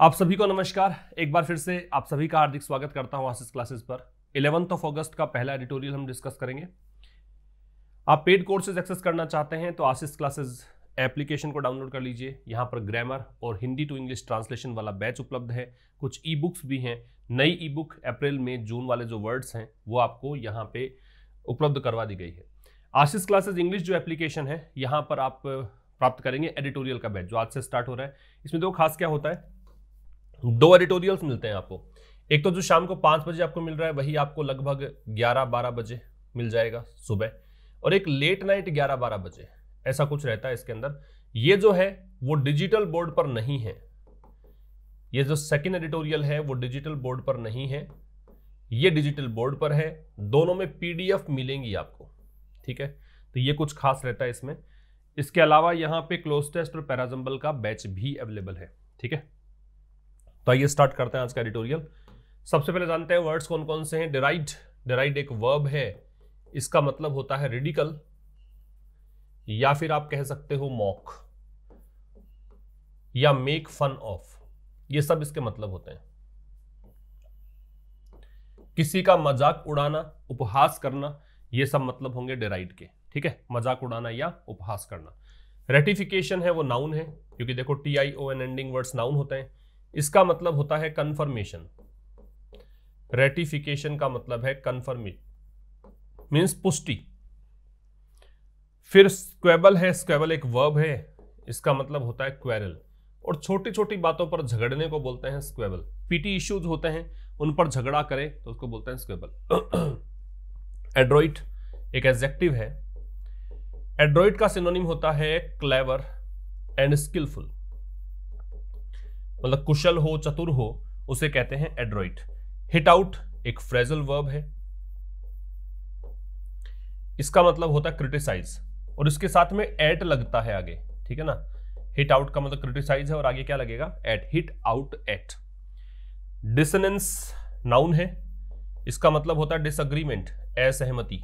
आप सभी को नमस्कार। एक बार फिर से आप सभी का हार्दिक स्वागत करता हूँ आशीष क्लासेस पर। इलेवंथ ऑफ़ अगस्त का पहला एडिटोरियल हम डिस्कस करेंगे। आप पेड कोर्सेज एक्सेस करना चाहते हैं तो आशीष क्लासेस एप्लीकेशन को डाउनलोड कर लीजिए। यहाँ पर ग्रामर और हिंदी टू इंग्लिश ट्रांसलेशन वाला बैच उपलब्ध है। कुछ ई बुक्स भी हैं। नई ई बुक अप्रैल में जून वाले जो वर्ड्स हैं, वो आपको यहाँ पे उपलब्ध करवा दी गई है। आशीष क्लासेस इंग्लिश जो एप्लीकेशन है, यहाँ पर आप प्राप्त करेंगे एडिटोरियल का बैच जो आज से स्टार्ट हो रहा है। इसमें दो खास क्या होता है। दो एडिटोरियल्स मिलते हैं आपको। एक तो जो शाम को पाँच बजे आपको मिल रहा है, वही आपको लगभग ग्यारह बारह बजे मिल जाएगा सुबह। और एक लेट नाइट ग्यारह बारह बजे, ऐसा कुछ रहता है इसके अंदर। ये जो है, वो डिजिटल बोर्ड पर नहीं है। ये जो सेकेंड एडिटोरियल है, वो डिजिटल बोर्ड पर नहीं है। ये डिजिटल बोर्ड पर है। दोनों में पीडीएफ मिलेंगी आपको, ठीक है? तो ये कुछ खास रहता है इसमें। इसके अलावा यहाँ पे क्लोज टेस्ट और पैराजम्बल का बैच भी अवेलेबल है, ठीक है? तो आइए स्टार्ट करते हैं आज का एडिटोरियल सबसे पहले जानते हैं वर्ड्स कौन कौन से हैं। डिराइड डिराइड एक वर्ब है। इसका मतलब होता है रेडिकल या फिर आप कह सकते हो मॉक या मेक फन ऑफ़ ये सब इसके मतलब होते हैं। किसी का मज़ाक उड़ाना, उपहास करना, ये सब मतलब होंगे डेराइड के। ठीक है? मज़ाक उड़ाना या उपहास करना। रेटिफिकेशन है, वो नाउन है, क्योंकि देखो T I O N ending words noun होते हैं। इसका मतलब होता है कंफर्मेशन रेटिफिकेशन का मतलब है कंफर्मे मीन्स पुष्टि। फिर स्क्वेबल है स्क्वेबल एक वर्ब है, इसका मतलब होता है क्वेरल और छोटी छोटी बातों पर झगड़ने को बोलते हैं स्क्वेबल पीटी इश्यूज़ होते हैं, उन पर झगड़ा करे तो उसको बोलते हैं स्क्वेबल एड्रॉइड एक एग्जेक्टिव है। एड्रॉइड का सिनोनिम होता है क्लेवर एंड स्किलफुल मतलब कुशल हो, चतुर हो, उसे कहते हैं एड्रॉइड हिट आउट एक फ्रेजल वर्ब है। इसका मतलब होता है क्रिटिसाइज और इसके साथ में एट लगता है आगे, ठीक है ना? हिट आउट का मतलब क्रिटिसाइज है और आगे क्या लगेगा? At hit out at dissonance noun है। इसका मतलब होता है डिसअग्रीमेंट असहमति.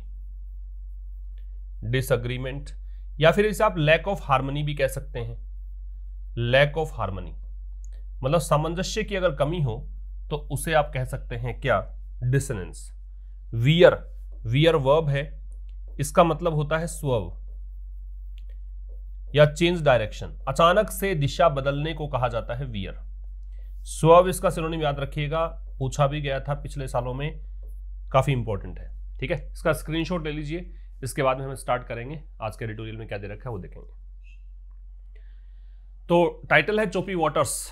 डिसअग्रीमेंट या फिर इसे आप लैक ऑफ़ हार्मनी भी कह सकते हैं। लैक ऑफ़ हार्मनी मतलब सामंजस्य की अगर कमी हो तो उसे आप कह सकते हैं क्या? डिसनेंस वियर वियर वर्ब है। इसका मतलब होता है स्व या चेंज डायरेक्शन अचानक से दिशा बदलने को कहा जाता है वियर स्व इसका सिनोनिम याद रखिएगा। पूछा भी गया था पिछले सालों में। काफ़ी इंपॉर्टेंट है। ठीक है? इसका स्क्रीनशॉट ले लीजिए। इसके बाद में हम स्टार्ट करेंगे। आज के एडिटोरियल में क्या दे रखा है वो देखेंगे। तो टाइटल है चोपी वाटर्स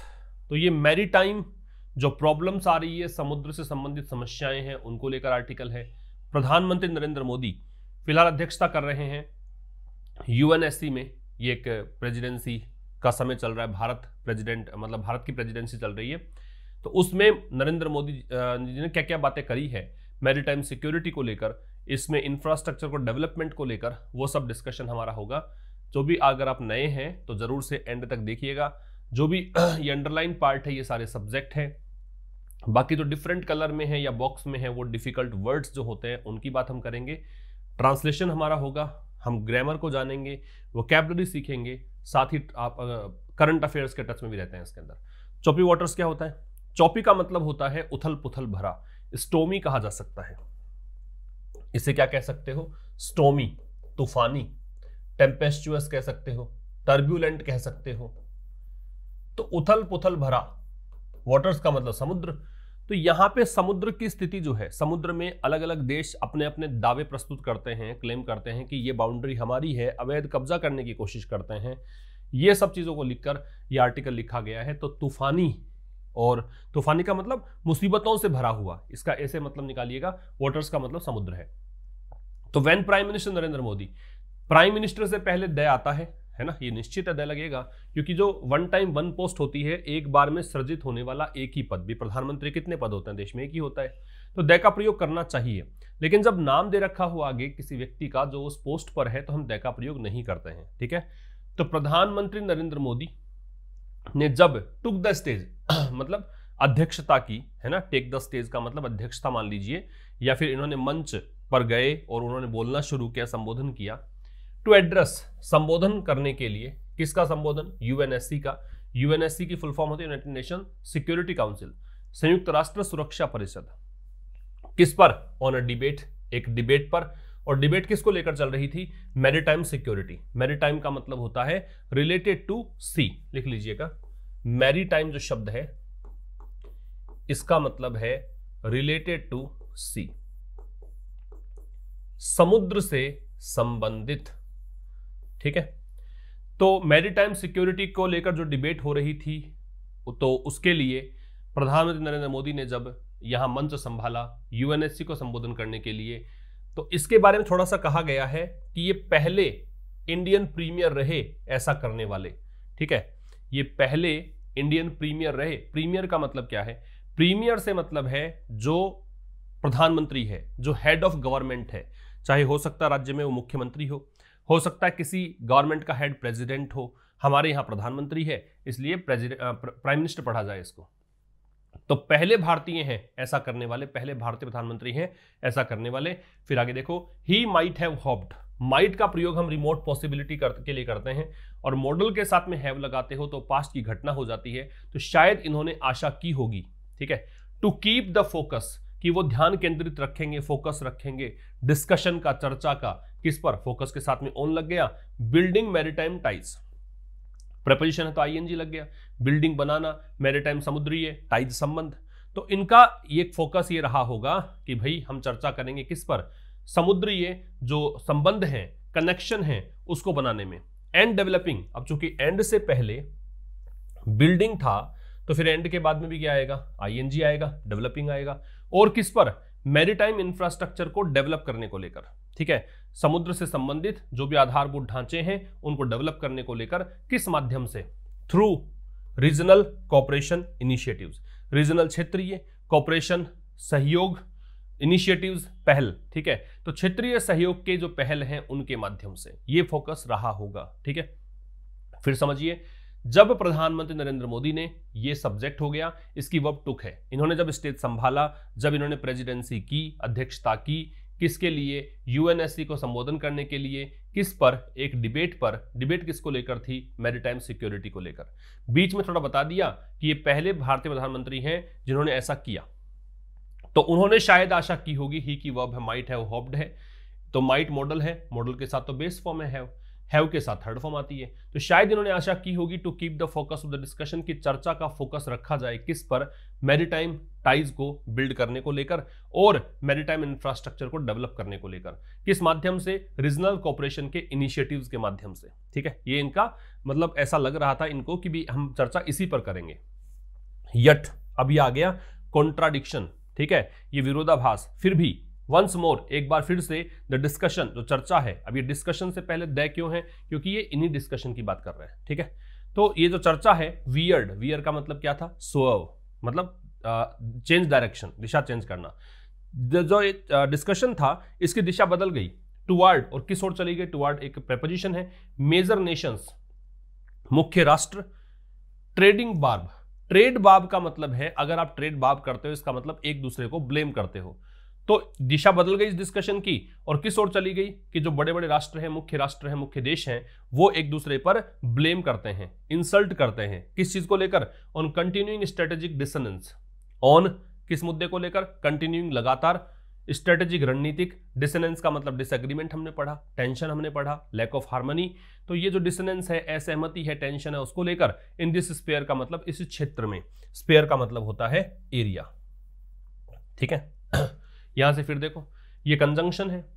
तो ये मैरीटाइम जो प्रॉब्लम्स आ रही है, समुद्र से संबंधित समस्याएँ हैं, उनको लेकर आर्टिकल है। प्रधानमंत्री नरेंद्र मोदी फ़िलहाल अध्यक्षता कर रहे हैं यूएनएससी में। ये एक प्रेसिडेंसी का समय चल रहा है, भारत प्रेसिडेंट मतलब भारत की प्रेसिडेंसी चल रही है। तो उसमें नरेंद्र मोदी जी ने क्या क्या बातें करी है मैरीटाइम सिक्योरिटी को लेकर, इसमें इंफ्रास्ट्रक्चर को, डेवलपमेंट को लेकर, वो सब डिस्कशन हमारा होगा। जो भी अगर आप नए हैं तो ज़रूर से एंड तक देखिएगा। जो भी ये अंडरलाइन पार्ट है, ये सारे सब्जेक्ट हैं। बाकी जो डिफरेंट कलर में है या बॉक्स में है, वो डिफ़िकल्ट वर्ड्स जो होते हैं, उनकी बात हम करेंगे। ट्रांसलेशन हमारा होगा, हम ग्रामर को जानेंगे वो कैबलरी सीखेंगे, साथ ही आप करंट अफेयर्स के टच में भी रहते हैं इसके अंदर। चौपी वाटर्स क्या होता है? चौपी का मतलब होता है उथल पुथल भरा स्टोमी कहा जा सकता है। इसे क्या कह सकते हो? स्टोमी तूफानी टेम्पेस्चुअस कह सकते हो टर्ब्यूलेंट कह सकते हो तो उथल पुथल भरा। वाटर्स का मतलब समुद्र। तो यहाँ पे समुद्र की स्थिति जो है, समुद्र में अलग अलग देश अपने अपने दावे प्रस्तुत करते हैं क्लेम करते हैं कि ये बाउंड्री हमारी है, अवैध कब्जा करने की कोशिश करते हैं। ये सब चीज़ों को लिखकर ये आर्टिकल लिखा गया है तो तूफानी और तूफानी का मतलब मुसीबतों से भरा हुआ। इसका ऐसे मतलब निकालिएगा वाटर्स का मतलब समुद्र है। तो when prime minister Narendra Modi prime minister से पहले दया आता है है ना? ये निश्चित अदय लगेगा, क्योंकि जो वन टाइम वन पोस्ट होती है, एक बार में सृजित होने वाला एक ही पद भी। प्रधानमंत्री कितने पद होते हैं? देश में एक ही होता है। तो दय का प्रयोग करना चाहिए। लेकिन जब नाम दे रखा हो आगे किसी व्यक्ति का जो उस पोस्ट पर है तो हम दय का प्रयोग नहीं करते हैं, ठीक है? तो प्रधानमंत्री नरेंद्र मोदी ने जब टुक द स्टेज मतलब अध्यक्षता की, है ना? टेक द स्टेज का मतलब अध्यक्षता मान लीजिए, या फिर इन्होंने मंच पर गए और उन्होंने बोलना शुरू किया, संबोधन किया टू एड्रेस संबोधन करने के लिए, किसका संबोधन? यूएनएससी का। यूएनएससी की फुल फॉर्म होती है यूनाइटेड नेशन सिक्योरिटी काउंसिल संयुक्त राष्ट्र सुरक्षा परिषद। किस पर? ऑन अ डिबेट एक डिबेट पर। और डिबेट किसको लेकर चल रही थी? मैरिटाइम सिक्योरिटी मैरिटाइम का मतलब होता है रिलेटेड टू सी लिख लीजिएगा। मैरीटाइम जो शब्द है, इसका मतलब है रिलेटेड टू सी समुद्र से संबंधित। ठीक है? तो मैरीटाइम सिक्योरिटी को लेकर जो डिबेट हो रही थी तो उसके लिए प्रधानमंत्री नरेंद्र मोदी ने जब यहाँ मंच संभाला यूएनएससी को संबोधन करने के लिए तो इसके बारे में थोड़ा सा कहा गया है कि ये पहले इंडियन प्रीमियर रहे ऐसा करने वाले, ठीक है? ये पहले इंडियन प्रीमियर रहे। प्रीमियर का मतलब क्या है? प्रीमियर से मतलब है जो प्रधानमंत्री है, जो हेड ऑफ़ गवर्नमेंट है, चाहे हो सकता राज्य में वो मुख्यमंत्री हो हो सकता है किसी गवर्नमेंट का हेड प्रेसिडेंट हो। हमारे यहाँ प्रधानमंत्री है, इसलिए प्राइम मिनिस्टर पढ़ा जाए इसको। तो पहले भारतीय हैं, ऐसा करने वाले, पहले भारतीय प्रधानमंत्री हैं, ऐसा करने वाले। फिर आगे देखो he might have hoped might का प्रयोग हम रिमोट पॉसिबिलिटी के लिए करते हैं। और मॉडल के साथ में हैव लगाते हो तो पास्ट की घटना हो जाती है। तो शायद इन्होंने आशा की होगी, ठीक है? टू कीप द फोकस कि वो ध्यान केंद्रित रखेंगे फोकस रखेंगे। डिस्कशन का, चर्चा का, किस पर? फोकस के साथ में ऑन लग गया। बिल्डिंग मैरिटाइम टाइज प्रपोजिशन है तो आईएनजी लग गया। बिल्डिंग बनाना मैरिटाइम समुद्रीय टाइज संबंध। तो इनका एक फोकस ये रहा होगा कि भाई हम चर्चा करेंगे किस पर? समुद्रीय जो संबंध है कनेक्शन है, उसको बनाने में। एंड डेवलपिंग अब चूँकि एंड से पहले बिल्डिंग था तो फिर एंड के बाद में भी क्या आएगा? आईएनजी आएगा डेवलपिंग आएगा। और किस पर? मैरिटाइम इंफ्रास्ट्रक्चर को डेवलप करने को लेकर। ठीक है? समुद्र से संबंधित जो भी आधारभूत ढांचे हैं, उनको डेवलप करने को लेकर किस माध्यम से? Through regional cooperation initiatives regional क्षेत्रीय कॉपरेशन सहयोग इनिशिएटिव्स पहल। ठीक है? तो क्षेत्रीय सहयोग के जो पहल हैं, उनके माध्यम से ये फोकस रहा होगा। ठीक है? फिर समझिए जब प्रधानमंत्री नरेंद्र मोदी ने ये सब्जेक्ट हो गया, इसकी वब टुक है। इन्होंने जब स्टेज संभाला, जब इन्होंने प्रेसिडेंसी की, अध्यक्षता की, किसके लिए? यूएनएससी को संबोधन करने के लिए, किस पर? एक डिबेट पर। डिबेट किसको लेकर थी? मैरिटाइम सिक्योरिटी को लेकर। बीच में थोड़ा बता दिया कि ये पहले भारतीय प्रधानमंत्री हैं जिन्होंने ऐसा किया। तो उन्होंने शायद आशा की होगी ही की वर्ब है माइट हैव होप्ड है। तो माइट मॉडल है मॉडल के साथ तो बेस फॉर्म है। हैव हैव के साथ थर्ड फॉर्म आती है। तो शायद इन्होंने आशा की होगी to keep the focus of the discussion की चर्चा का फोकस रखा जाए किस पर मैरिटाइम टाइज को बिल्ड करने को लेकर और मैरिटाइम इंफ्रास्ट्रक्चर को डेवलप करने को लेकर। किस माध्यम से? रीजनल कॉपरेशन के इनिशिएटिव्स के माध्यम से। ठीक है? ये इनका मतलब ऐसा लग रहा था इनको कि भी हम चर्चा इसी पर करेंगे। यट अभी आ गया कॉन्ट्राडिक्शन ठीक है? ये विरोधाभास। फिर भी वंस मोर एक बार फिर से द डिस्कशन जो चर्चा है, अब ये डिस्कशन से पहले द क्यों है? क्योंकि ये इन्हीं डिस्कशन की बात कर रहे हैं, ठीक है? तो ये जो चर्चा है वियर्ड वियर का मतलब क्या था? स्वर्व मतलब चेंज डायरेक्शन दिशा चेंज करना। जो डिस्कशन था, इसकी दिशा बदल गई। टुवार्ड और किस ओर चली गई? टुवार्ड एक प्रेपोजिशन है। मेजर नेशंस मुख्य राष्ट्र ट्रेडिंग बार्ब ट्रेड बाब का मतलब है, अगर आप ट्रेड बाब करते हो, इसका मतलब एक दूसरे को ब्लेम करते हो। तो दिशा बदल गई इस डिस्कशन की और किस ओर चली गई कि जो बड़े बड़े राष्ट्र हैं, मुख्य राष्ट्र हैं, मुख्य देश हैं, वो एक दूसरे पर ब्लेम करते हैं इंसल्ट करते हैं। किस चीज़ को लेकर? On continuing strategic dissonance on किस मुद्दे को लेकर? कंटिन्यूइंग लगातार स्ट्रेटेजिक रणनीतिक डिसनेंस का मतलब डिसएग्रीमेंट हमने पढ़ा टेंशन हमने पढ़ा लैक ऑफ़ हार्मनी तो ये जो डिसनेंस है, असहमति है टेंशन है, उसको लेकर इन दिस स्पेयर का मतलब इस क्षेत्र में स्पेयर का मतलब होता है एरिया ठीक है? यहाँ से फिर देखो, ये कंजंक्शन है।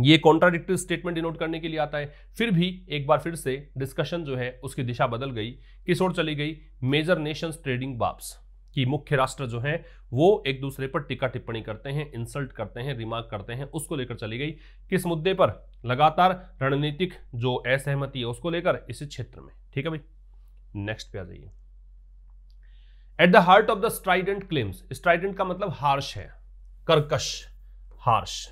ये कॉन्ट्राडिक्टिव स्टेटमेंट डिनोट करने के लिए आता है। फिर भी एक बार फिर से डिस्कशन जो है, उसकी दिशा बदल गई, किस ओर चली गई? मेजर नेशंस ट्रेडिंग बाप्स कि मुख्य राष्ट्र जो है, वो एक दूसरे पर टीका टिप्पणी करते हैं इंसल्ट करते हैं रिमार्क करते हैं, उसको लेकर चली गई। किस मुद्दे पर? लगातार रणनीतिक जो असहमति है, उसको लेकर इस क्षेत्र में। ठीक है भाई? नेक्स्ट पे आ जाइए। At the heart of the strident claims strident का मतलब हार्श है। कर्कश, हार्श।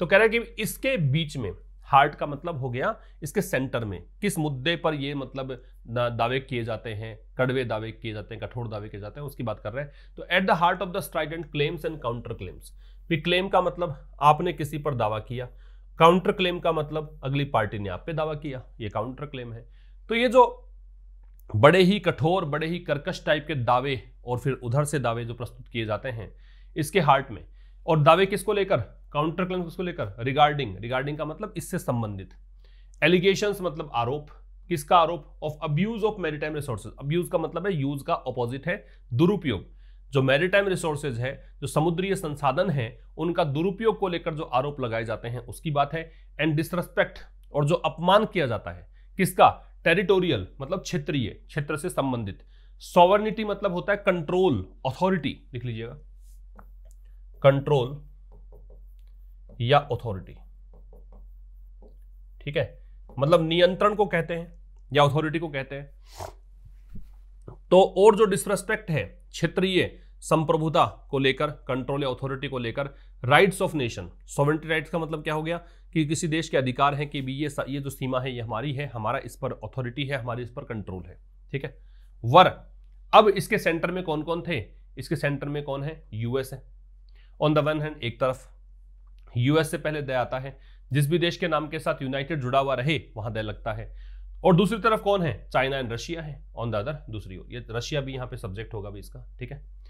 तो कह रहा है कि इसके बीच में, हार्ट का मतलब हो गया इसके सेंटर में। किस मुद्दे पर ये मतलब दावे किए जाते हैं, कड़वे दावे किए जाते हैं, कठोर दावे किए जाते हैं, उसकी बात कर रहे हैं। तो at the heart of the strident claims and counter claims भी क्लेम का मतलब आपने किसी पर दावा किया काउंटर क्लेम का मतलब अगली पार्टी ने आप पे दावा किया, ये काउंटर क्लेम है। तो ये जो बड़े ही कठोर, बड़े ही कर्कश टाइप के दावे और फिर उधर से दावे जो प्रस्तुत किए जाते हैं इसके हार्ट में। और दावे किसको लेकर? काउंटर क्लेम किसको लेकर? रिगार्डिंग। रिगार्डिंग का मतलब इससे संबंधित। एलिगेशन मतलब आरोप। किसका आरोप? Of abuse of maritime resources abuse का मतलब है यूज़ का ऑपोजिट है, दुरुपयोग। जो मैरिटाइम रिसोर्सेज है, जो समुद्रीय संसाधन है, उनका दुरुपयोग को लेकर जो आरोप लगाए जाते हैं, उसकी बात है। एंड डिसरेस्पेक्ट और जो अपमान किया जाता है, किसका? टेरिटोरियल मतलब क्षेत्रीय। क्षेत्र से संबंधित। सॉवर्निटी मतलब होता है कंट्रोल अथॉरिटी लिख लीजिएगा। कंट्रोल या अथॉरिटी ठीक है? मतलब नियंत्रण को कहते हैं या अथॉरिटी को कहते हैं। तो और जो डिसरेस्पेक्ट है, क्षेत्रीय संप्रभुता को लेकर कंट्रोल या अथॉरिटी को लेकर rights of nation sovereignty rights का मतलब क्या हो गया? कि किसी देश के अधिकार हैं कि भी ये ये जो सीमा है, ये हमारी है, हमारा इस पर अथॉरिटी है, हमारी इस पर कंट्रोल है। ठीक है? वर, अब इसके सेंटर में कौन कौन थे? इसके सेंटर में कौन है? यूएस है। ऑन द वन हैंड एक तरफ़ यूएस से पहले दया आता है, जिस भी देश के नाम के साथ यूनाइटेड जुड़ा हुआ रहे, वहाँ दया लगता है। और दूसरी तरफ़ कौन है? चाइना एंड रशिया है। ऑन द अदर दूसरी ओर। ये रशिया भी यहाँ पे सब्जेक्ट होगा भी इसका, ठीक है?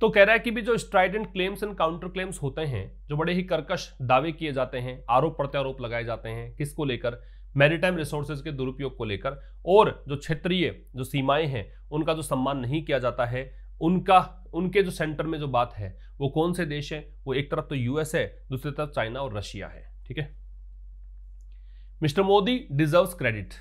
तो कह रहा है कि भी जो strident claims and counter claims होते हैं, जो बड़े ही कर्कश दावे किए जाते हैं, आरोप प्रत्यारोप लगाए जाते हैं, किसको लेकर? मैरिटाइम रिसोर्सेज के दुरुपयोग को लेकर। और जो क्षेत्रीय जो सीमाएँ हैं, उनका जो सम्मान नहीं किया जाता है, उनका उनके जो सेंटर में जो बात है, वो कौन से देश है? वो एक तरफ़ तो यूएस है, दूसरी तरफ़ चाइना और रशिया है, ठीक है? मिस्टर मोदी डिजर्व्स क्रेडिट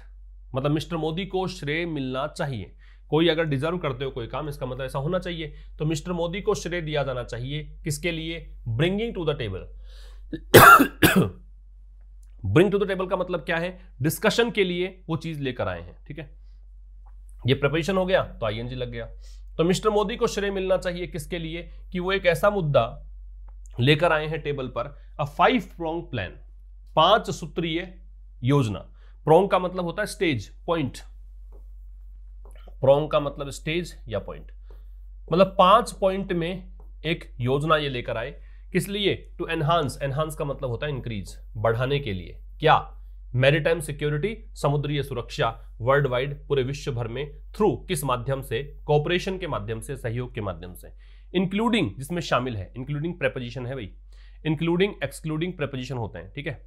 मतलब मिस्टर मोदी को श्रेय मिलना चाहिए। कोई अगर डिजर्व करते हो, कोई काम, इसका मतलब ऐसा होना चाहिए। तो मिस्टर मोदी को श्रेय दिया जाना चाहिए। किसके लिए? Bringing to the table bring to the table का मतलब क्या है? डिस्कशन के लिए वो चीज़ लेकर आए हैं, ठीक है? ये प्रिपरेशन हो गया तो आईएनजी लग गया। तो मिस्टर मोदी को श्रेय मिलना चाहिए किसके लिए? कि वो एक ऐसा मुद्दा लेकर आए हैं टेबल पर अ फाइव प्रोंग प्लान पाँच सूत्रीय योजना। प्रोंग का मतलब होता है स्टेज पॉइंट प्रोंग का मतलब स्टेज या पॉइंट मतलब पाँच पॉइंट में एक योजना ये लेकर आए, किस लिए? टू एनहांस एनहांस का मतलब होता है इंक्रीज बढ़ाने के लिए। क्या? मैरिटाइम सिक्योरिटी समुद्रीय सुरक्षा वर्ल्ड वाइड पूरे विश्व भर में थ्रू किस माध्यम से? कॉपरेशन के माध्यम से, सहयोग के माध्यम से। इंक्लूडिंग जिसमें शामिल है इंक्लूडिंग प्रेपोजिशन है भाई। इंक्लूडिंग एक्सक्लूडिंग प्रेपोजिशन होते हैं, ठीक है?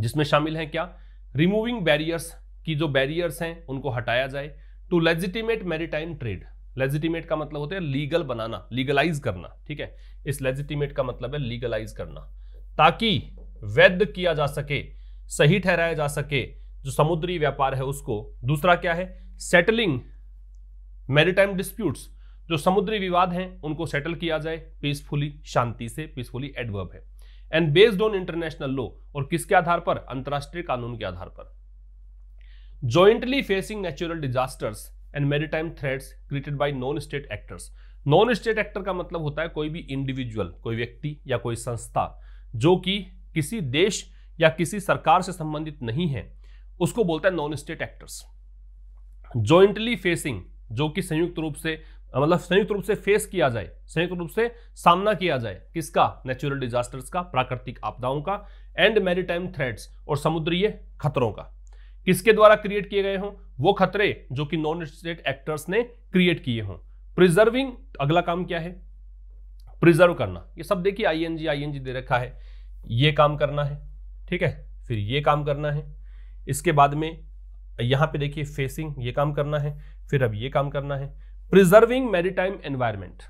जिसमें शामिल है क्या? रिमूविंग बैरियर्स की जो बैरियर्स हैं, उनको हटाया जाए। To legitimate maritime trade legitimate का मतलब होता है लीगल बनाना लीगलाइज करना, ठीक है? इस लेजिटिमेट का मतलब है लीगलाइज करना, ताकि वैध किया जा सके। सही ठहराया जा सके, जो समुद्री व्यापार है उसको। दूसरा क्या है? सेटलिंग मैरिटाइम डिस्प्यूट्स जो समुद्री विवाद हैं, उनको सेटल किया जाए। पीसफुली शांति से पीसफुली एडवर्ब है। And based on international law और किसके आधार पर? अंतरराष्ट्रीय कानून के आधार पर। Jointly facing natural disasters and maritime threats created by non state actors non state actor का मतलब होता है कोई भी इंडिविजुअल कोई व्यक्ति या कोई संस्था, जो कि किसी देश या किसी सरकार से संबंधित नहीं है, उसको बोलता है non state actors jointly facing जो कि संयुक्त रूप से मतलब संयुक्त रूप से फेस किया जाए, संयुक्त रूप से सामना किया जाए, किसका? नेचुरल डिजास्टर्स का, प्राकृतिक आपदाओं का एंड मैरिटाइम थ्रेट्स और समुद्रीय खतरों का. किसके द्वारा क्रिएट किए गए हों? वो खतरे जो कि नॉन स्टेट एक्टर्स ने क्रिएट किए हों. प्रिजर्विंग अगला काम क्या है? प्रिजर्व करना. ये सब देखिए आईएनजी आईएनजी दे रखा है. ये काम करना है. ठीक है? फिर ये काम करना है। इसके बाद में यहाँ पे देखिए फेसिंग ये काम करना है, फिर अब ये काम करना है। प्रिजर्विंग मैरिटाइम एनवायरमेंट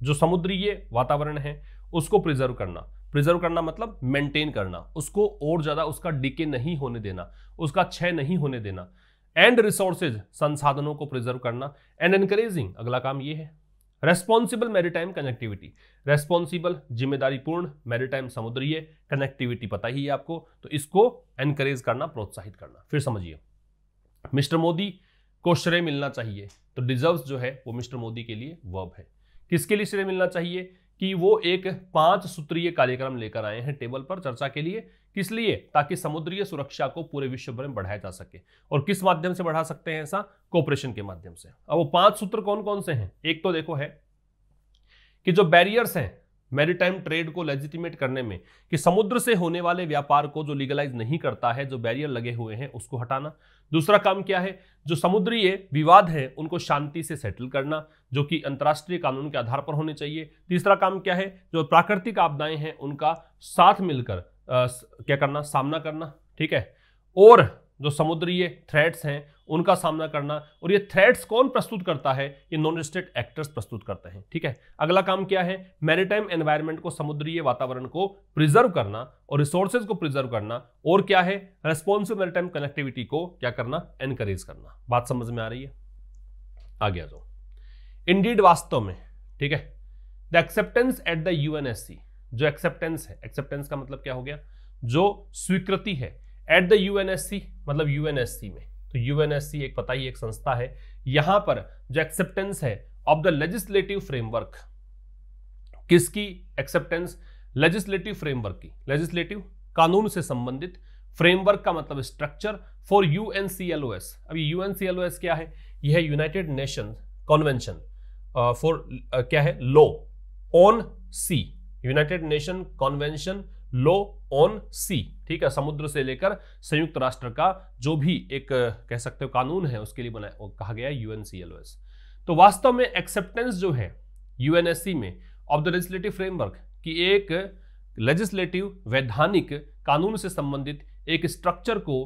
जो समुद्रीय वातावरण है, उसको प्रिजर्व करना। प्रिजर्व करना मतलब मेंटेन करना। उसको और ज़्यादा उसका डिके नहीं होने देना, उसका क्षय नहीं होने देना। एंड रिसोर्सेज संसाधनों को प्रिजर्व करना। एंड एनकरेजिंग अगला काम ये है। रेस्पॉन्सिबल मैरिटाइम कनेक्टिविटी रेस्पॉन्सिबल जिम्मेदारीपूर्ण मैरिटाइम समुद्रीय कनेक्टिविटी पता ही है आपको तो इसको एनकरेज करना, प्रोत्साहित करना। फिर समझिए। मिस्टर मोदी को श्रेय मिलना चाहिए तो डिजर्व जो है, वो मिस्टर मोदी के लिए वर्ब है। किसके लिए श्रेय मिलना चाहिए? कि वो एक पाँच सूत्रीय कार्यक्रम लेकर आए हैं टेबल पर चर्चा के लिए किस लिए? ताकि समुद्रीय सुरक्षा को पूरे विश्व भर में बढ़ाया जा सके। और किस माध्यम से बढ़ा सकते हैं ऐसा? कोऑपरेशन के माध्यम से। अब वो पाँच सूत्र कौन कौन से हैं? एक तो देखो है कि जो बैरियर्स हैं मैरिटाइम ट्रेड को लेजिटिमेट करने में, कि समुद्र से होने वाले व्यापार को जो लीगलाइज नहीं करता है, जो बैरियर लगे हुए हैं, उसको हटाना। दूसरा काम क्या है? जो समुद्रीय विवाद है, उनको शांति से सेटल करना, जो कि अंतर्राष्ट्रीय कानून के आधार पर होने चाहिए। तीसरा काम क्या है? जो प्राकृतिक आपदाएँ हैं, उनका साथ मिलकर आ, क्या करना? सामना करना ठीक है? और जो समुद्रीय थ्रेट्स हैं उनका सामना करना। और ये थ्रेट्स कौन प्रस्तुत करता है? ये नॉन स्टेट एक्टर्स प्रस्तुत करते हैं ठीक है? अगला काम क्या है? मैरिटाइम एनवायरनमेंट को समुद्रीय वातावरण को प्रिजर्व करना और रिसोर्सेज को प्रिजर्व करना। और क्या है? रेस्पॉन्सिव मैरिटाइम कनेक्टिविटी को क्या करना? एनकरेज करना। बात समझ में आ रही है? आगे आ जाओ। इंडीड वास्तव में ठीक है? The acceptance at the UNSC जो एक्सेप्टेंस है। एक्सेप्टेंस का मतलब क्या हो गया? जो स्वीकृति है। एट द यूएनएससी मतलब यूएनएससी में। तो यूएनएससी एक पता ही एक संस्था है। यहाँ पर जो एक्सेप्टेंस है ऑफ़ द लेजिस्लेटिव फ्रेमवर्क किसकी एक्सेप्टेंस लेजिस्लेटिव फ्रेमवर्क की। लेजिस्लेटिव कानून से संबंधित। फ्रेमवर्क का मतलब स्ट्रक्चर फॉर यू यूएनसीएलओएस अभी यूएनसीएलओएस क्या है? यह है यूनाइटेड नेशन कॉन्वेंशन फॉर क्या है? Law on sea United Nation convention, law on sea, ठीक है, समुद्र से लेकर संयुक्त राष्ट्र का जो भी एक, कह सकते हो, कानून है, उसके लिए बनाया, कहा गया यूएनसीएलओएस तो वास्तव में एक्सेप्टेंस जो है यूएनएससी में ऑफ़ द लेजिस्लेटिव फ्रेमवर्क की एक लेजिस्लेटिव वैधानिक कानून से संबंधित एक स्ट्रक्चर को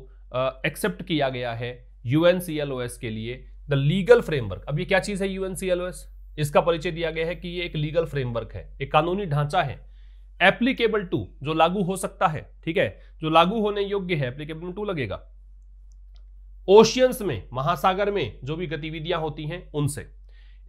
एक्सेप्ट किया गया है यूएनसीएलओएस के लिए द लीगल फ्रेमवर्क अब ये क्या चीज़ है यूएनसीएलओएस इसका परिचय दिया गया है कि ये एक लीगल फ्रेमवर्क है, एक कानूनी ढांचा है। एप्लीकेबल टू, जो लागू हो सकता है, ठीक है? जो लागू होने योग्य है, एप्लीकेबल टू लगेगा। ओशियंस में, महासागर में जो भी गतिविधियाँ होती हैं, उनसे।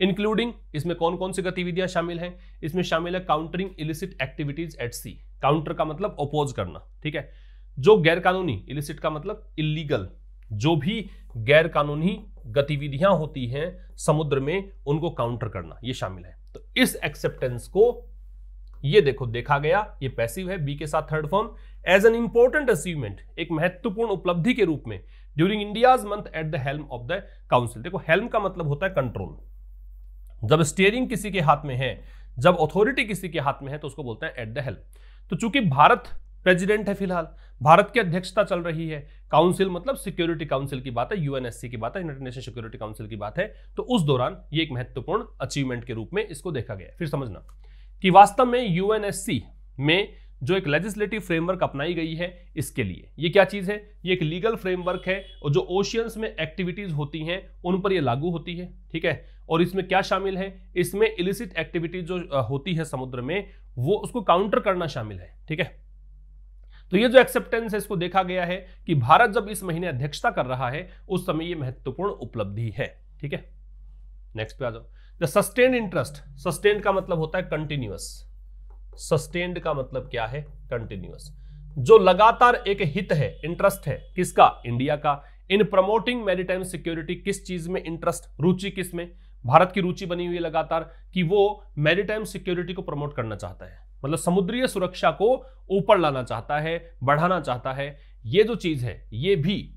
इंक्लूडिंग इसमें कौन कौन सी गतिविधियाँ शामिल हैं? इसमें शामिल है countering illicit activities at sea. Counter का मतलब अपोज करना, ठीक है? जो गैर कानूनी इलिसिट का मतलब इलीगल जो भी गैर कानूनी गतिविधियाँ होती हैं समुद्र में, उनको काउंटर करना, ये शामिल है। तो इस एक्सेप्टेंस को, ये देखो, देखा गया, ये पैसिव है बी के साथ third form as an important achievement एक महत्वपूर्ण उपलब्धि के रूप में during India's month at the helm of the council देखो हेल्म का मतलब होता है कंट्रोल जब स्टीयरिंग किसी के हाथ में है, जब अथॉरिटी किसी के हाथ में है तो उसको बोलते हैं एट द हेल्म तो चूँकि भारत प्रेसिडेंट है फ़िलहाल। भारत की अध्यक्षता चल रही है। काउंसिल मतलब सिक्योरिटी काउंसिल की बात है, यूएनएससी की बात है यूनाइटेड नेशन सिक्योरिटी काउंसिल की बात है। तो उस दौरान ये एक महत्वपूर्ण अचीवमेंट के रूप में इसको देखा गया फिर समझना कि वास्तव में यूएनएससी में जो एक लेजिस्लेटिव फ्रेमवर्क अपनाई गई है इसके लिए, ये क्या चीज़ है? ये एक लीगल फ्रेमवर्क है और जो ओशियंस में एक्टिविटीज़ होती हैं, उन पर ये लागू होती है, ठीक है? और इसमें क्या शामिल है? इसमें इलिसिट एक्टिविटीज़ जो होती है समुद्र में, वो उसको काउंटर करना शामिल है, ठीक है? तो ये जो एक्सेप्टेंस है, इसको देखा गया है कि भारत जब इस महीने अध्यक्षता कर रहा है, उस समय ये महत्वपूर्ण उपलब्धि है। ठीक है? नेक्स्ट पे आ जाओ। द सस्टेन्ड इंटरेस्ट सस्टेन का मतलब होता है कंटिन्यूअस सस्टेन्ड का मतलब क्या है? कंटिन्यूअस जो लगातार एक हित है इंटरेस्ट है, किसका? इंडिया का। इन प्रमोटिंग मैरिटाइम सिक्योरिटी किस चीज़ में इंटरेस्ट रुचि किसमें? भारत की रुचि बनी हुई है लगातार कि वो मैरिटाइम सिक्योरिटी को प्रमोट करना चाहता है। मतलब समुद्रीय सुरक्षा को ऊपर लाना चाहता है, बढ़ाना चाहता है, ये जो चीज़ है, ये भी,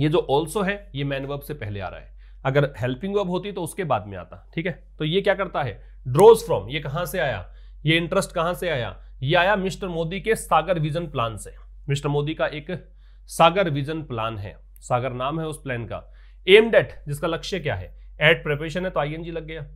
ये जो ऑल्सो है, ये मैनवर्ब से पहले आ रहा है। अगर हेल्पिंग वर्ब होती तो उसके बाद में आता, ठीक है? तो ये क्या करता है? ड्रोज फ्रॉम ये कहाँ से आया? ये इंटरेस्ट कहाँ से आया? ये आया मिस्टर मोदी के सागर विजन प्लान से। मिस्टर मोदी का एक सागर विजन प्लान है। सागर नाम है उस प्लान का। एम डेट जिसका लक्ष्य क्या है? एट प्रिपरेशन है तो आईएनजी लग गया।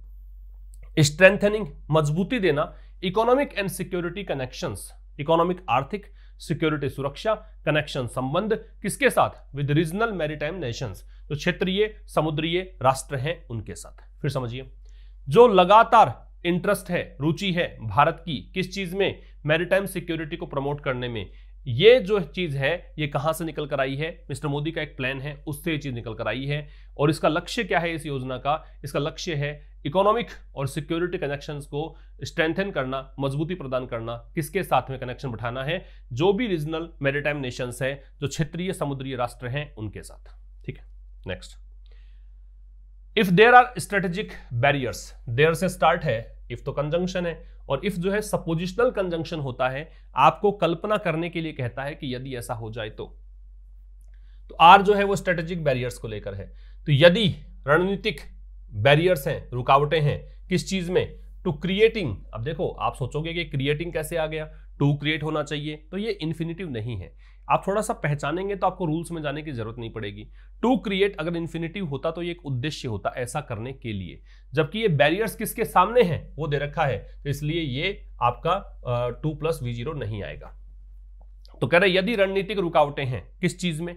स्ट्रेंथनिंग मजबूती देना economic and security connections economic आर्थिक सिक्योरिटी सुरक्षा कनेक्शन संबंध, किसके साथ? विद रीजनल मैरिटाइम नेशंस जो क्षेत्रीय समुद्रीय राष्ट्र हैं उनके साथ। फिर समझिए। जो लगातार इंटरेस्ट है, रुचि है भारत की, किस चीज़ में? मैरिटाइम सिक्योरिटी को प्रमोट करने में। ये जो चीज़ है, ये कहाँ से निकल कर आई है? मिस्टर मोदी का एक प्लान है, उससे ये चीज़ निकल कर आई है। और इसका लक्ष्य क्या है इस योजना का? इसका लक्ष्य है इकोनॉमिक और सिक्योरिटी कनेक्शन को स्ट्रेंथन करना, मजबूती प्रदान करना, किसके साथ में कनेक्शन बैठाना है, जो भी रीजनल मेरिटाइम नेशंस है, जो क्षेत्रीय समुद्रीय राष्ट्र हैं, उनके साथ। ठीक है, next. If there are strategic barriers there से स्टार्ट है इफ़ तो कंजंक्शन है, और इफ़ जो है सपोजिशनल कंजंक्शन होता है, आपको कल्पना करने के लिए कहता है कि यदि ऐसा हो जाए तो। तो आर जो है वो स्ट्रेटेजिक बैरियर्स को लेकर है। तो यदि रणनीतिक बैरियर्स हैं, रुकावटें हैं किस चीज़ में? टू क्रिएटिंग अब देखो, आप सोचोगे कि क्रिएटिंग कैसे आ गया? टू क्रिएट होना चाहिए तो ये इन्फिनिटिव नहीं है। आप थोड़ा सा पहचानेंगे तो आपको रूल्स में जाने की ज़रूरत नहीं पड़ेगी। टू क्रिएट अगर इन्फिनिटिव होता तो ये एक उद्देश्य होता ऐसा करने के लिए। जबकि ये बैरियर्स किसके सामने हैं? वो दे रखा है तो इसलिए ये आपका टू प्लस वी ज़ीरो नहीं आएगा। तो कह रहे यदि रणनीतिक रुकावटें हैं किस चीज़ में?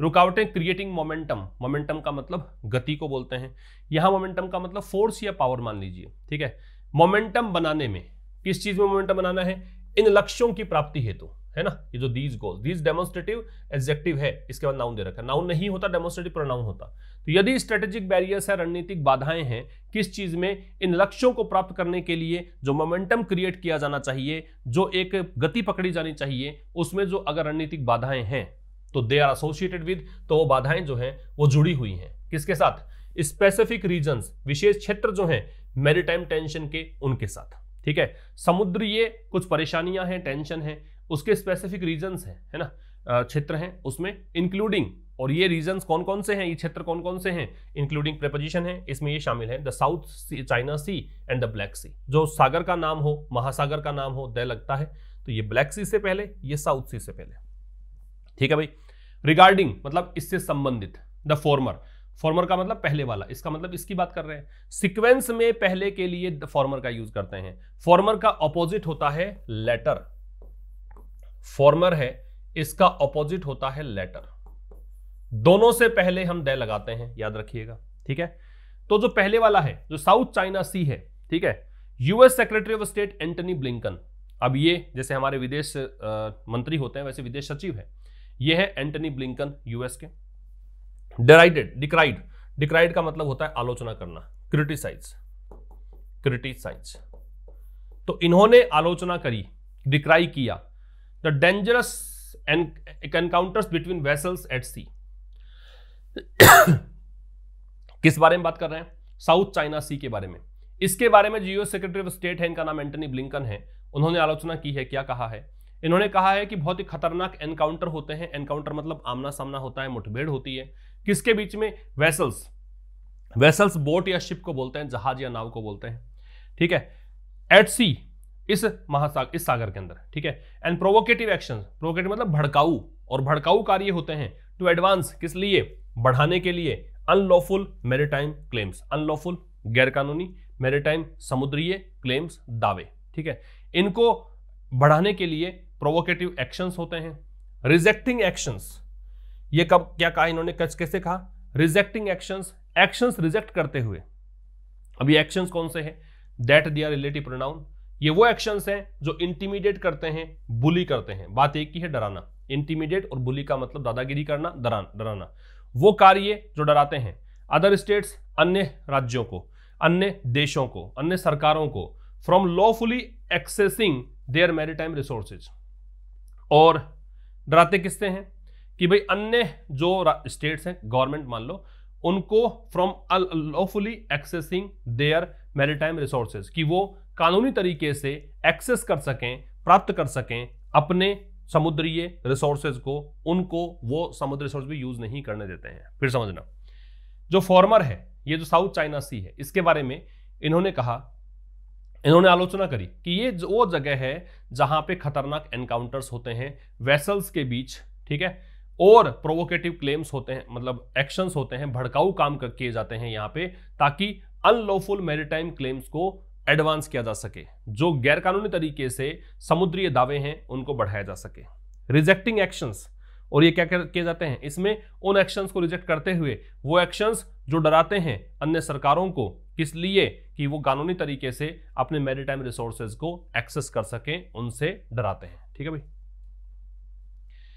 रुकावटें क्रिएटिंग मोमेंटम मोमेंटम का मतलब गति को बोलते हैं। यहाँ मोमेंटम का मतलब फोर्स या पावर मान लीजिए, ठीक है? मोमेंटम बनाने में किस चीज़ में मोमेंटम बनाना है? इन लक्ष्यों की प्राप्ति हेतु, है ना? ये जो these goal these demonstrative adjective है, इसके बाद नाउन दे रखा नाउन नहीं होता डेमोन्स्ट्रेटिव प्रोनाउन होता। तो यदि स्ट्रेटेजिक बैरियर्स है, रणनीतिक बाधाएँ हैं, किस चीज़ में इन लक्ष्यों को प्राप्त करने के लिए जो मोमेंटम क्रिएट किया जाना चाहिए, जो एक गति पकड़ी जानी चाहिए, उसमें जो अगर रणनीतिक बाधाएँ हैं तो दे आर एसोसिएटेड विद तो वो बाधाएँ जो हैं, वो जुड़ी हुई हैं। किसके साथ? स्पेसिफिक रीजन्स विशेष क्षेत्र जो हैं मेरीटाइम टेंशन के उनके साथ। ठीक है? समुद्रीय कुछ परेशानियाँ हैं टेंशन है, उसके स्पेसिफिक रीजन्स हैं, है ना? क्षेत्र हैं, उसमें इंक्लूडिंग और ये रीजन्स कौन कौन से हैं, ये क्षेत्र कौन कौन से हैं? इंक्लूडिंग प्रेपोजिशन है, इसमें ये शामिल है the south sea China sea and the black sea जो सागर का नाम हो, महासागर का नाम हो द लगता है। तो ये ब्लैक सी से पहले, ये साउथ सी से पहले। ठीक है भाई? रिगार्डिंग मतलब इससे संबंधित द फॉर्मर फॉर्मर का मतलब पहले वाला, इसका मतलब इसकी बात कर रहे हैं। सिक्वेंस में पहले के लिए द फॉर्मर का यूज़ करते हैं। फॉर्मर का ऑपोजिट होता है लेटर फॉर्मर है, इसका ऑपोजिट होता है लेटर दोनों से पहले हम द लगाते हैं, याद रखिएगा। ठीक है? तो जो पहले वाला है, जो साउथ चाइना सी है, ठीक है? US secretary of state Antony Blinken अब ये, जैसे हमारे विदेश मंत्री होते हैं, वैसे विदेश सचिव है। ये है एंटनी ब्लिंकन, यूएस के। डेराइडेड डिक्राइड डिक्राइड का मतलब होता है आलोचना करना क्रिटिसाइज क्रिटिसाइज तो इन्होंने आलोचना करी डिक्राई किया। The dangerous encounters between vessels at sea किस बारे में बात कर रहे हैं? साउथ चाइना सी के बारे में। इसके बारे में जो यूएस सेक्रेटरी ऑफ़ स्टेट है, इनका नाम एंटनी ब्लिंकन है। उन्होंने आलोचना की है, क्या कहा है? इन्होंने कहा है कि बहुत ही खतरनाक एनकाउंटर होते हैं। एनकाउंटर मतलब आमना सामना होता है, मुठभेड़ होती है। किसके बीच में? वेसल्स। वेसल्स बोट या शिप को बोलते हैं, जहाज़ या नाव को बोलते हैं। ठीक है? एट सी, इस महासागर इस सागर के अंदर। ठीक है? And provocative action. प्रोवोकेटिव मतलब भड़काऊ, और भड़काऊ कार्य होते हैं। टू एडवांस किस लिए? बढ़ाने के लिए। Unlawful maritime claims. अनलॉफुल गैरकानूनी मेरिटाइम समुद्रीय क्लेम्स दावे। ठीक है? इनको बढ़ाने के लिए प्रोवोकेटिव एक्शंस होते हैं। रिजेक्टिंग एक्शंस ये कब, क्या कहा इन्होंने, कैसे कहा? रिजेक्टिंग एक्शंस एक्शंस रिजेक्ट करते हुए। अभी एक्शंस कौन से हैं? दैट दियर रिलेटिव प्रोनाउन ये वो एक्शंस हैं जो इंटीमीडिएट करते हैं बुली करते हैं। बात एक ही है, डराना। इंटीमीडिएट और बुली का मतलब दादागिरी करना डराना। वो कार्य जो डराते हैं अदर स्टेट्स अन्य राज्यों को, अन्य देशों को, अन्य सरकारों को from lawfully accessing their maritime resources और डराते किससे हैं? कि भाई अन्य जो स्टेट्स हैं, गवर्नमेंट मान लो, उनको from lawfully accessing their maritime resources कि वो कानूनी तरीके से एक्सेस कर सकें, प्राप्त कर सकें अपने समुद्रीय रिसोर्सेज को, उनको वो समुद्र रिसोर्स भी यूज़ नहीं करने देते हैं। फिर समझना, जो फॉर्मर है, ये जो साउथ चाइना सी है, इसके बारे में इन्होंने कहा इन्होंने आलोचना करी कि ये वो जगह है जहाँ पे खतरनाक एनकाउंटर्स होते हैं वेसल्स के बीच, ठीक है? और प्रोवोकेटिव क्लेम्स होते हैं मतलब एक्शंस होते हैं, भड़काऊ काम किए जाते हैं यहाँ पे, ताकि अनलॉफुल मेरीटाइम क्लेम्स को एडवांस किया जा सके, जो गैरकानूनी तरीके से समुद्रीय दावे हैं, उनको बढ़ाया जा सके। रिजेक्टिंग एक्शंस और ये क्या किए जाते हैं? इसमें उन एक्शंस को रिजेक्ट करते हुए, वो एक्शंस जो डराते हैं अन्य सरकारों को, किस लिए? कि वो कानूनी तरीके से अपने मैरिटाइम रिसोर्सेज को एक्सेस कर सकें, उनसे डराते हैं। ठीक है भाई?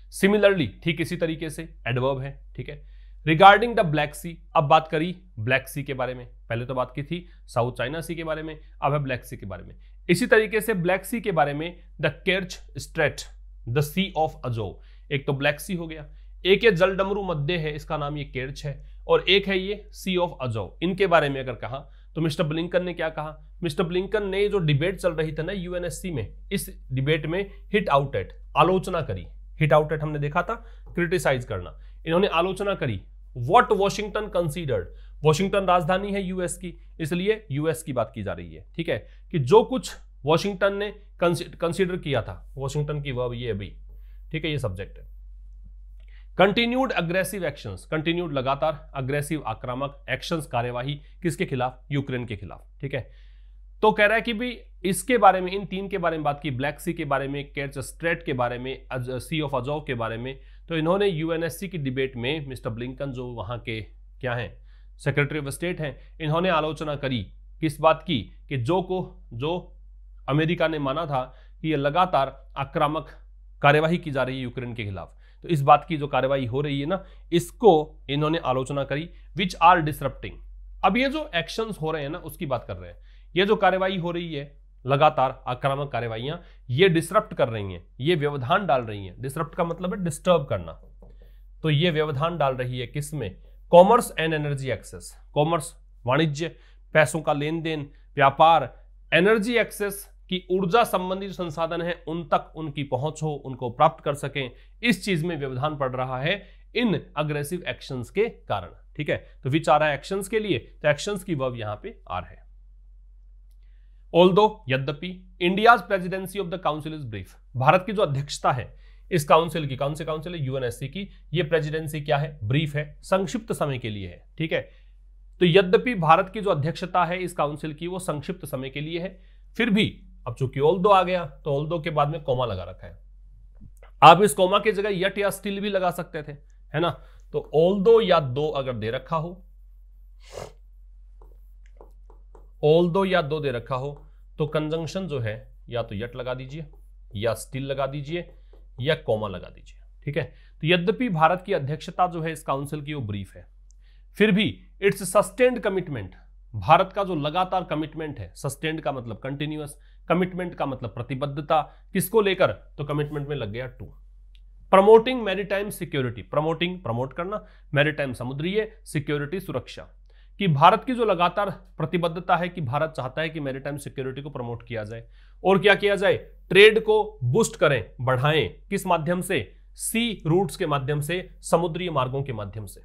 सिमिलरली ठीक इसी तरीके से एडवर्ब है, ठीक है? रिगार्डिंग द ब्लैक सी अब बात करी ब्लैक सी के बारे में। पहले तो बात की थी साउथ चाइना सी के बारे में, अब है ब्लैक सी के बारे में। इसी तरीके से ब्लैक सी के बारे में the Kerch strait the sea of Azov एक तो ब्लैक सी हो गया, एक ये जल डमरू मध्य है, इसका नाम ये केर्च है, और एक है ये सी ऑफ़ अजो इनके बारे में अगर कहा तो मिस्टर ब्लिंकन ने क्या कहा? मिस्टर ब्लिंकन ने जो डिबेट चल रही थी ना यूएनएससी में, इस डिबेट में हिट आउट एट आलोचना करी। हिट आउट एट हमने देखा था क्रिटिसाइज करना। इन्होंने आलोचना करी। वॉट वॉशिंगटन कंसिडर्ड वॉशिंगटन राजधानी है यूएस की, इसलिए यूएस की बात की जा रही है, ठीक है? कि जो कुछ वॉशिंगटन ने कंसिडर किया था वॉशिंगटन की वर्ब ये अभी। ठीक है, ये सब्जेक्ट है। कंटिन्यूड अग्रेसिव एक्शंस कंटिन्यूड लगातार अग्रेसिव आक्रामक एक्शंस कार्यवाही किसके खिलाफ? यूक्रेन के खिलाफ, ठीक है? तो कह रहा है कि भाई इसके बारे में, इन तीन के बारे में बात की ब्लैक सी के बारे में कैच स्ट्रेट के बारे में सी ऑफ़ अजोव के बारे में तो इन्होंने यूएनएससी की डिबेट में मिस्टर ब्लिंकन जो वहाँ के क्या हैं? सेक्रेटरी ऑफ़ स्टेट हैं, इन्होंने आलोचना करी, किस बात की? कि जो को, जो अमेरिका ने माना था कि यह लगातार आक्रामक कार्यवाही की जा रही है यूक्रेन के खिलाफ। तो इस बात की जो कार्यवाही हो रही है ना, इसको इन्होंने आलोचना करी विच आर डिसरप्टिंग अब ये जो एक्शंस हो रहे हैं ना, उसकी बात कर रहे हैं। ये जो कार्यवाही हो रही है, लगातार आक्रामक कार्यवाहियाँ, ये डिसरप्ट कर रही हैं, ये व्यवधान डाल रही हैं। डिसरप्ट का मतलब है डिस्टर्ब करना। तो ये व्यवधान डाल रही है किसमें commerce and energy access commerce वाणिज्य, पैसों का लेन देन, व्यापार एनर्जी एक्सेस कि ऊर्जा संबंधी संसाधन है, उन तक उनकी पहुँच हो, उनको प्राप्त कर सकें। इस चीज़ में व्यवधान पड़ रहा है इन अग्रेसिव एक्शंस के कारण, ठीक है? तो विच आ रहा है एक्शंस के लिए तो एक्शंस की वर्ब यहाँ पे आर है। ऑल दो यद्यपि India presidency of the council is brief Bharat की जो अध्यक्षता है, इस काउंसिल की, कौन से काउंसिल है? यूएनएससी की। ये प्रेसिडेंसी क्या है? ब्रीफ है, संक्षिप्त समय के लिए है, ठीक है? तो यद्यपि भारत की जो अध्यक्षता है इस काउंसिल की, वो संक्षिप्त समय के लिए है, फिर भी अब चूँकि दो आ गया तो ओल दो के बाद में कोमा लगा रखा है। आप इस कोमा की जगह यट या स्टिल भी लगा सकते थे, है ना? तो ओल दो या दो अगर दे रखा हो ओल दो या दो दे रखा हो तो कंजंक्शन जो है, या तो यट लगा दीजिए, या स्टिल लगा दीजिए, या कोमा लगा दीजिए, ठीक है? तो यद्यपि भारत की अध्यक्षता जो है इस काउंसिल की वो ब्रीफ है। फिर भी, इट्स सस्टेन्ड कमिटमेंट, भारत का जो लगातार कमिटमेंट है, सस्टेन्ड का मतलब कंटिन्यूअस कमिटमेंट का मतलब प्रतिबद्धता, किसको लेकर? तो कमिटमेंट में लग गया to promoting maritime security promoting promote करना मैरिटाइम समुद्रीय सिक्योरिटी सुरक्षा. कि भारत की जो लगातार प्रतिबद्धता है कि भारत चाहता है कि मैरिटाइम सिक्योरिटी को प्रमोट किया जाए। और क्या किया जाए? ट्रेड को बूस्ट करें, बढ़ाएँ। किस माध्यम से? सी रूट्स के माध्यम से समुद्रीय मार्गों के माध्यम से।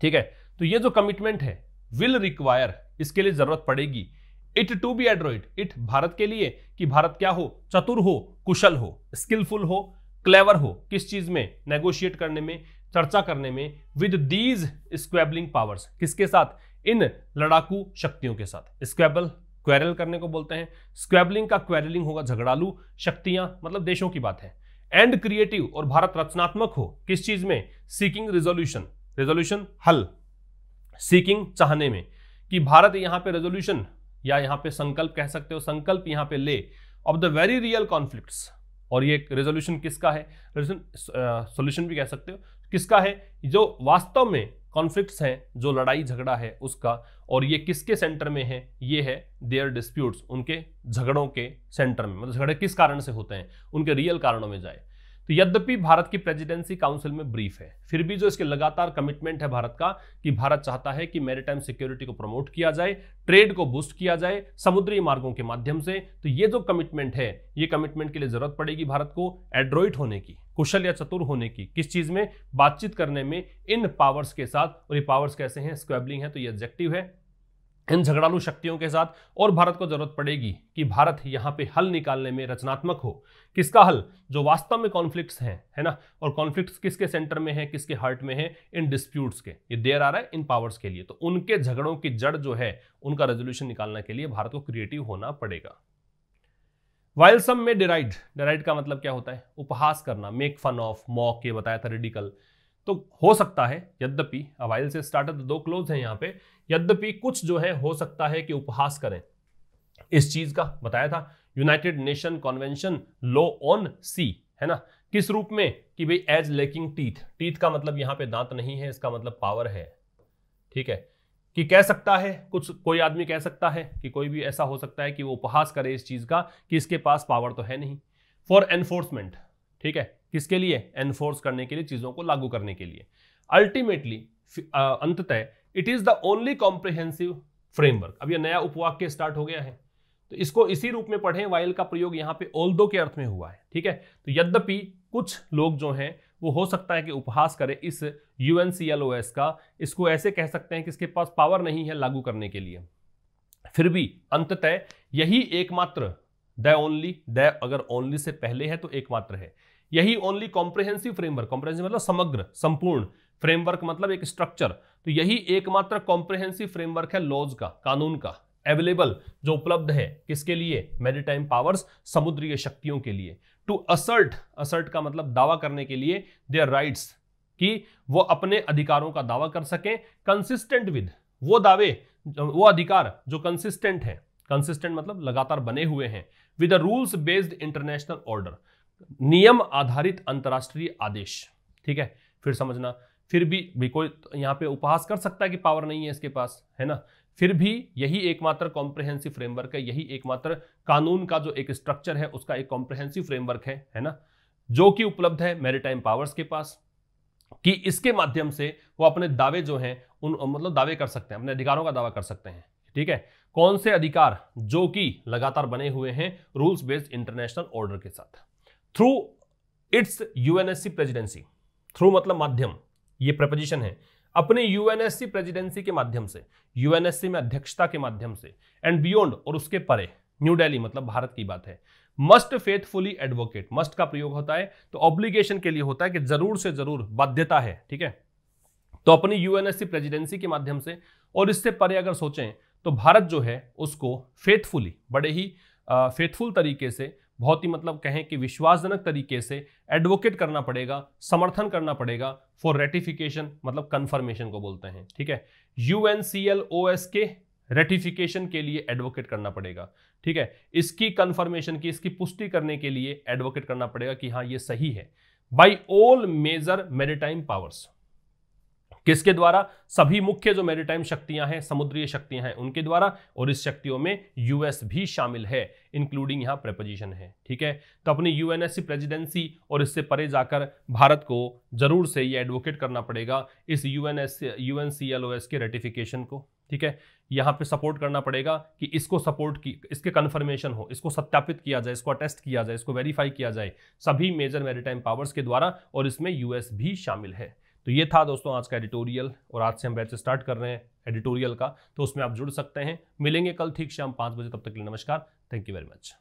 ठीक है? तो ये जो कमिटमेंट है विल रिक्वायर इसके लिए ज़रूरत पड़ेगी। It to be adroit it Bharat के लिए कि भारत क्या हो? चतुर हो, कुशल हो स्किलफुल हो क्लेवर हो। किस चीज़ में? नेगोशिएट करने में, चर्चा करने में विद दीज स्क्वेबलिंग पावर्स किसके साथ? इन लड़ाकू शक्तियों के साथ। स्क्वेबल क्वेरल करने को बोलते हैं। स्क्वेबलिंग का क्वेरलिंग होगा झगड़ालू शक्तियाँ मतलब देशों की बात है। एंड क्रिएटिव और भारत रचनात्मक हो, किस चीज़ में? सीकिंग रिजोल्यूशन रिजोल्यूशन हल। सीकिंग चाहने में कि भारत यहाँ पे रेजोल्यूशन या यहाँ पे संकल्प कह सकते हो, संकल्प यहाँ पे ले of the very real conflicts और ये रेजोल्यूशन किसका है? सोल्यूशन भी कह सकते हो। किसका है? जो वास्तव में कॉन्फ्लिक्ट्स हैं, जो लड़ाई झगड़ा है उसका, और ये किसके सेंटर में है? ये है देयर डिस्प्यूट्स उनके झगड़ों के सेंटर में। मतलब झगड़े किस कारण से होते हैं? उनके रियल कारणों में जाए। तो यद्यपि भारत की प्रेसिडेंसी काउंसिल में ब्रीफ है, फिर भी जो इसके लगातार कमिटमेंट है भारत का, कि भारत चाहता है कि मैरिटाइम सिक्योरिटी को प्रमोट किया जाए, ट्रेड को बूस्ट किया जाए समुद्री मार्गों के माध्यम से तो ये जो कमिटमेंट है, ये कमिटमेंट के लिए ज़रूरत पड़ेगी भारत को एड्रॉइड होने की, कुशल या चतुर होने की, किस चीज़ में? बातचीत करने में इन पावर्स के साथ, और ये पावर्स कैसे हैं? स्क्वेबलिंग है तो ये एब्जेक्टिव है। इन झगड़ालू शक्तियों के साथ और भारत को ज़रूरत पड़ेगी कि भारत यहाँ पे हल निकालने में रचनात्मक हो। किसका हल? जो वास्तव में कॉन्फ्लिक्ट्स हैं, है ना? और कॉन्फ्लिक्ट्स किसके सेंटर में है, किसके हार्ट में है? इन डिस्प्यूट्स के। ये देर आ रहा है इन पावर्स के लिए। तो उनके झगड़ों की जड़ जो है, उनका रेजोल्यूशन निकालने के लिए भारत को क्रिएटिव होना पड़ेगा। वाइल सम में डिराइड डिराइड का मतलब क्या होता है? उपहास करना मेक फन ऑफ़ मॉक ये बताया था रेडिकल तो हो सकता है, यद्यपि अवाइल से स्टार्टर दो क्लोज है यहाँ पे। यद्यपि कुछ जो है हो सकता है कि उपहास करें। इस चीज़ का बताया था United Nation convention law on sea है ना? किस रूप में? कि भाई एज लेकिंग टीथ टीथ का मतलब यहाँ पे दांत नहीं है, इसका मतलब पावर है। ठीक है? कि कह सकता है, कुछ, कोई आदमी कह सकता है कि कोई भी ऐसा हो सकता है कि वो उपहास करे इस चीज़ का कि इसके पास पावर तो है नहीं। फॉर एनफोर्समेंट ठीक है? किसके लिए? एनफोर्स करने के लिए, चीज़ों को लागू करने के लिए। अल्टीमेटली अंततः it is the only comprehensive framework अब यह नया उपवाक्य स्टार्ट हो गया है। तो इसको इसी रूप में पढ़ें वाइल का प्रयोग यहाँ पे ओल्दो के अर्थ में हुआ है, ठीक है? तो यद्यपि कुछ लोग जो हैं, वो हो सकता है कि उपहास करे इस यूएनसीएलओएस का। इसको ऐसे कह सकते हैं कि इसके पास पावर नहीं है लागू करने के लिए। फिर भी अंततः यही एकमात्र द ओनली द अगर ओनली से पहले है तो एकमात्र है। यही ओनली कॉम्प्रिहेंसिव फ्रेमवर्क कॉम्प्रिहेंसिव मतलब समग्र, संपूर्ण। फ्रेमवर्क मतलब एक स्ट्रक्चर तो यही एकमात्र कॉम्प्रिहेंसिव फ्रेमवर्क है लॉज का, कानून का। अवेलेबल जो उपलब्ध है, किसके लिए? मेरीटाइम पावर्स समुद्रीय शक्तियों के लिए। टू असर्ट असर्ट का मतलब दावा करने के लिए देयर राइट्स कि वो अपने अधिकारों का दावा कर सकें। कंसिस्टेंट विद वो दावे, वो अधिकार जो कंसिस्टेंट है। कंसिस्टेंट मतलब लगातार बने हुए हैं। With rules based international order नियम आधारित अंतरराष्ट्रीय आदेश। ठीक है? फिर समझना। फिर भी, भी कोई यहाँ पे उपहास कर सकता है कि पावर नहीं है इसके पास है ना? फिर भी यही एकमात्र कॉम्प्रिहेंसिव फ्रेमवर्क है यही एकमात्र कानून का जो एक स्ट्रक्चर है उसका एक कॉम्प्रिहेंसिव फ्रेमवर्क है है ना? जो कि उपलब्ध है मेरीटाइम पावर्स के पास कि इसके माध्यम से वो अपने दावे जो हैं उन मतलब दावे कर सकते हैं अपने अधिकारों का दावा कर सकते हैं ठीक है? कौन से अधिकार जो कि लगातार बने हुए हैं रूल्स बेस्ड इंटरनेशनल ऑर्डर के साथ? Through its UNSC presidency through मतलब माध्यम ये प्रपोजिशन है। अपने यूएनएससी प्रेसिडेंसी के माध्यम से यूएनएससी में अध्यक्षता के माध्यम से एंड बियॉन्ड और उसके परे न्यू दिल्ली मतलब भारत की बात है। मस्ट फेथफुली एडवोकेट मस्ट का प्रयोग होता है तो ऑब्लिगेशन के लिए होता है कि ज़रूर से ज़रूर बाध्यता है, ठीक है? तो अपनी यूएनएससी प्रेसिडेंसी के माध्यम से, और इससे परे अगर सोचें तो भारत जो है, उसको फेथफुली बड़े ही फेथफुल तरीके से बहुत ही मतलब कहें कि विश्वासजनक तरीके से एडवोकेट करना पड़ेगा, समर्थन करना पड़ेगा फॉर रेटिफिकेशन मतलब कंफर्मेशन को बोलते हैं, ठीक है? U N C L O S के रेटिफिकेशन के लिए एडवोकेट करना पड़ेगा, ठीक है? इसकी कंफर्मेशन की, इसकी पुष्टि करने के लिए एडवोकेट करना पड़ेगा कि हाँ ये सही है। By all major maritime powers किसके द्वारा? सभी मुख्य जो मेरीटाइम शक्तियाँ हैं, समुद्रीय शक्तियाँ हैं, उनके द्वारा, और इस शक्तियों में यूएस भी शामिल है इंक्लूडिंग यहाँ प्रेपोजिशन है, ठीक है? तो अपनी यूएनएससी प्रेसिडेंसी और इससे परे जाकर भारत को ज़रूर से ये एडवोकेट करना पड़ेगा, इस यूएनएस यूएनसीएलओएस के रेटिफिकेशन को, ठीक है? यहाँ पे सपोर्ट करना पड़ेगा कि इसको सपोर्ट की, इसके कन्फर्मेशन हो, इसको सत्यापित किया जाए, इसको अटेस्ट किया जाए, इसको वेरीफाई किया जाए, सभी मेजर मेरीटाइम पावर्स के द्वारा, और इसमें यूएस भी शामिल है। तो ये था दोस्तों आज का एडिटोरियल और आज से हम बैच स्टार्ट कर रहे हैं एडिटोरियल का तो उसमें आप जुड़ सकते हैं। मिलेंगे कल ठीक शाम पाँच बजे, तब तक के लिए नमस्कार। Thank you very much